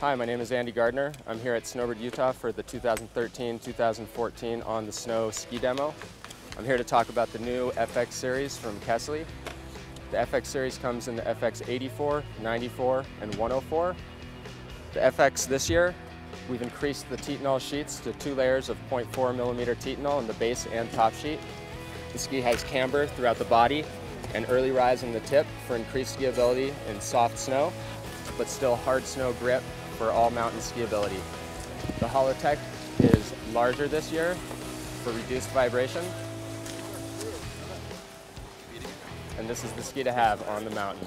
Hi, my name is Andy Gardner. I'm here at Snowbird, Utah for the 2013-2014 On the Snow ski demo. I'm here to talk about the new FX series from Kästle. The FX series comes in the FX 84, 94, and 104. The FX this year, we've increased the Titanal sheets to two layers of 0.4 millimeter Titanal in the base and top sheet. The ski has camber throughout the body and early rise in the tip for increased skiability in soft snow, but still hard snow grip for all mountain skiability. The Hollowtech is larger this year for reduced vibration. And this is the ski to have on the mountain.